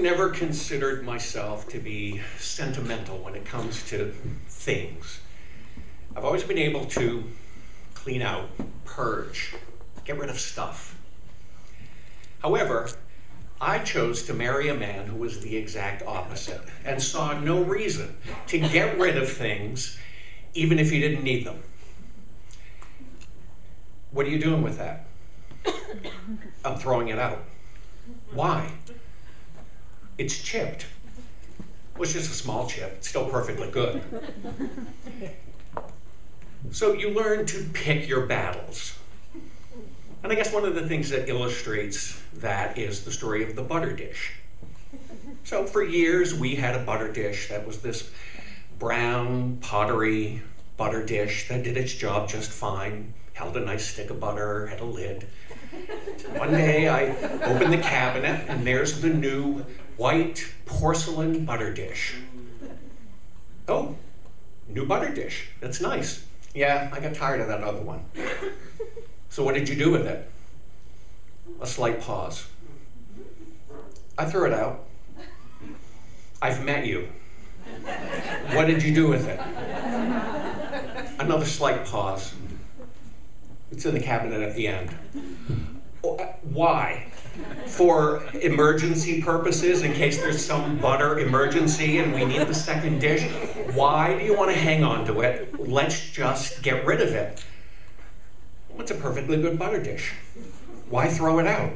Never considered myself to be sentimental when it comes to things. I've always been able to clean out, purge, get rid of stuff. However, I chose to marry a man who was the exact opposite and saw no reason to get rid of things even if you didn't need them. What are you doing with that? I'm throwing it out. Why? It's chipped. Well, it's just a small chip, it's still perfectly good. So you learn to pick your battles. And I guess one of the things that illustrates that is the story of the butter dish. So for years we had a butter dish that was this brown pottery butter dish that did its job just fine, held a nice stick of butter, had a lid. One day I opened the cabinet and there's the new white porcelain butter dish. Oh, new butter dish. That's nice. Yeah, I got tired of that other one. So what did you do with it? A slight pause. I threw it out. I've met you. What did you do with it? Another slight pause. It's in the cabinet at the end. Uh, why? For emergency purposes, in case there's some butter emergency and we need the second dish. Why do you want to hang on to it? Let's just get rid of it. It's a perfectly good butter dish? Why throw it out?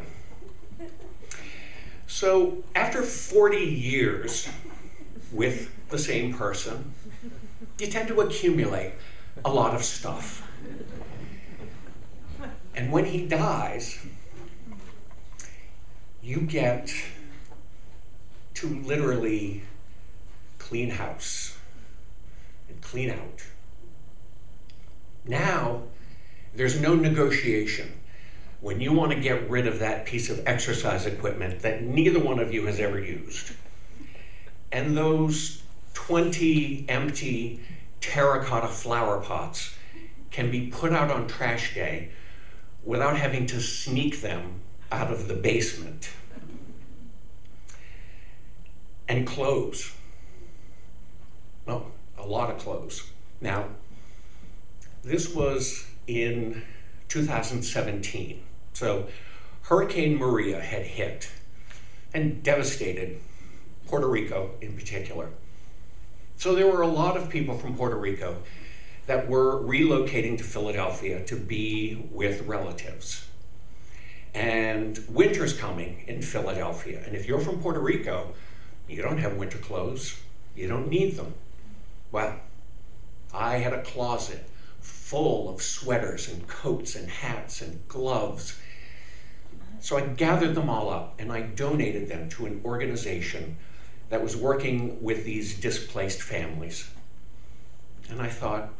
So, after 40 years with the same person, you tend to accumulate a lot of stuff. And when he dies, you get to literally clean house and clean out. Now, there's no negotiation. When you want to get rid of that piece of exercise equipment that neither one of you has ever used, and those 20 empty terracotta flower pots can be put out on trash day without having to sneak them out of the basement. And clothes. Oh, a lot of clothes. Now, this was in 2017. So Hurricane Maria had hit and devastated Puerto Rico in particular. So there were a lot of people from Puerto Rico that were relocating to Philadelphia to be with relatives. And winter's coming in Philadelphia. And if you're from Puerto Rico, you don't have winter clothes. You don't need them. Well, I had a closet full of sweaters and coats and hats and gloves. So I gathered them all up and I donated them to an organization that was working with these displaced families. And I thought,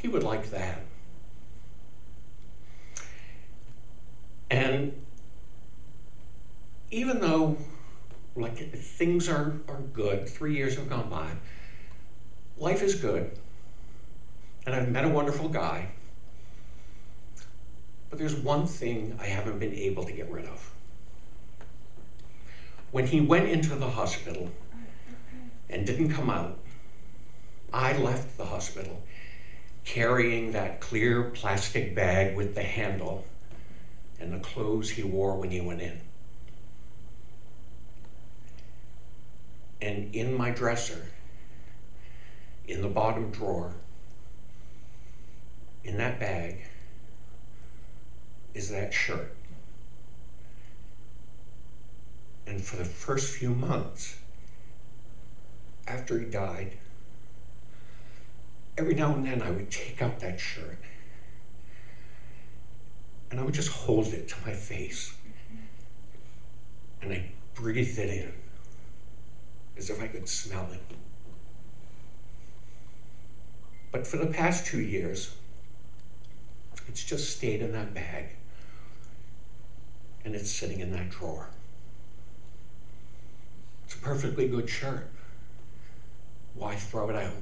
he would like that. And even though like things are, are good, three years have gone by, life is good. And I've met a wonderful guy. But there's one thing I haven't been able to get rid of. When he went into the hospital and didn't come out, I left the hospital carrying that clear plastic bag with the handle and the clothes he wore when he went in. And in my dresser, in the bottom drawer, in that bag, is that shirt. And for the first few months after he died, every now and then I would take out that shirt and I would just hold it to my face and I'd breathe it in as if I could smell it. But for the past two years, it's just stayed in that bag and it's sitting in that drawer. It's a perfectly good shirt. Why throw it out?